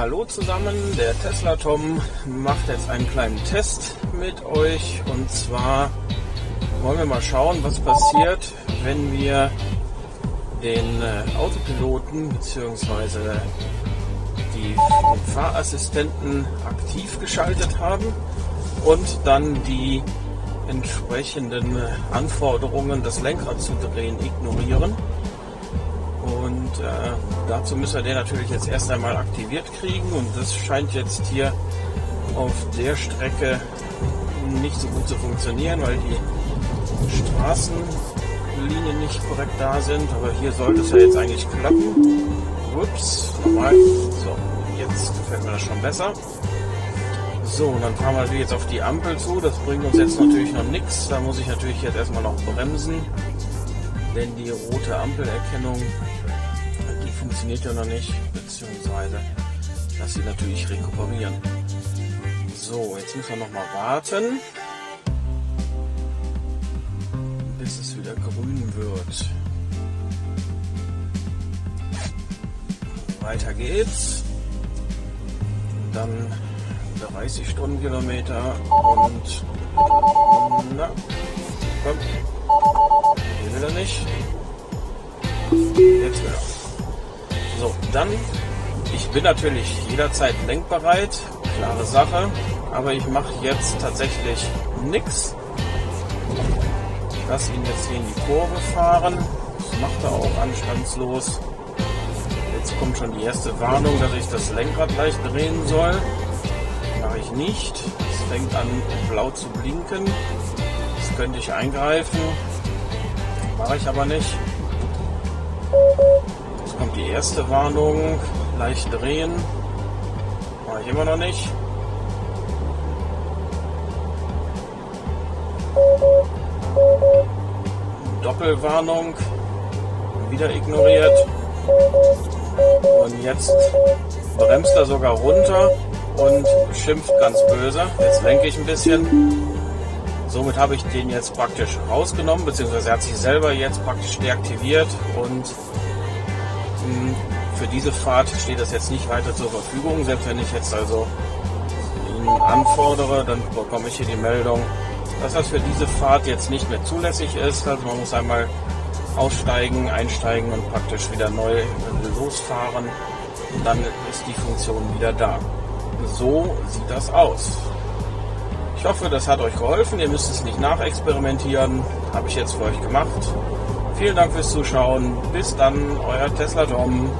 Hallo zusammen, der Tesla Tom macht jetzt einen kleinen Test mit euch und zwar wollen wir mal schauen, was passiert, wenn wir den äh, Autopiloten bzw. den Fahrassistenten aktiv geschaltet haben und dann die entsprechenden äh, Anforderungen, das Lenkrad zu drehen, ignorieren. Und äh, dazu müssen wir den natürlich jetzt erst einmal aktiviert kriegen und das scheint jetzt hier auf der Strecke nicht so gut zu funktionieren, weil die Straßenlinien nicht korrekt da sind. Aber hier sollte es ja jetzt eigentlich klappen. Ups, nochmal. So, jetzt gefällt mir das schon besser. So, und dann fahren wir natürlich jetzt auf die Ampel zu. Das bringt uns jetzt natürlich noch nichts. Da muss ich natürlich jetzt erstmal noch bremsen. Denn die rote Ampelerkennung, die funktioniert ja noch nicht. Beziehungsweise, dass sie natürlich rekuperieren. So, jetzt müssen wir nochmal warten. Bis es wieder grün wird. Weiter geht's. Dann 30 Stundenkilometer und Jetzt er. So, dann, ich bin natürlich jederzeit lenkbereit, klare Sache, aber ich mache jetzt tatsächlich nichts. Lass ihn jetzt hier in die Kurve fahren. Das macht er auch anstandslos. Jetzt kommt schon die erste Warnung, dass ich das Lenkrad leicht drehen soll mache ich nicht. Es fängt an blau zu blinken. Das könnte ich eingreifen. Mache ich aber nicht. Kommt die erste Warnung. Leicht drehen. Mache ich immer noch nicht. Doppelwarnung. Wieder ignoriert. Und jetzt bremst er sogar runter und schimpft ganz böse. Jetzt lenke ich ein bisschen. Somit habe ich den jetzt praktisch rausgenommen, beziehungsweise er hat sich selber jetzt praktisch deaktiviert und für diese Fahrt steht das jetzt nicht weiter zur Verfügung. Selbst wenn ich jetzt also ihn anfordere, dann bekomme ich hier die Meldung, dass das für diese Fahrt jetzt nicht mehr zulässig ist. Also man muss einmal aussteigen, einsteigen und praktisch wieder neu losfahren. Und dann ist die Funktion wieder da so sieht das aus. Ich hoffe, das hat euch geholfen. Ihr müsst es nicht nachexperimentieren. Habe ich jetzt für euch gemacht. Vielen Dank fürs Zuschauen. Bis dann, euer Tesla Dom.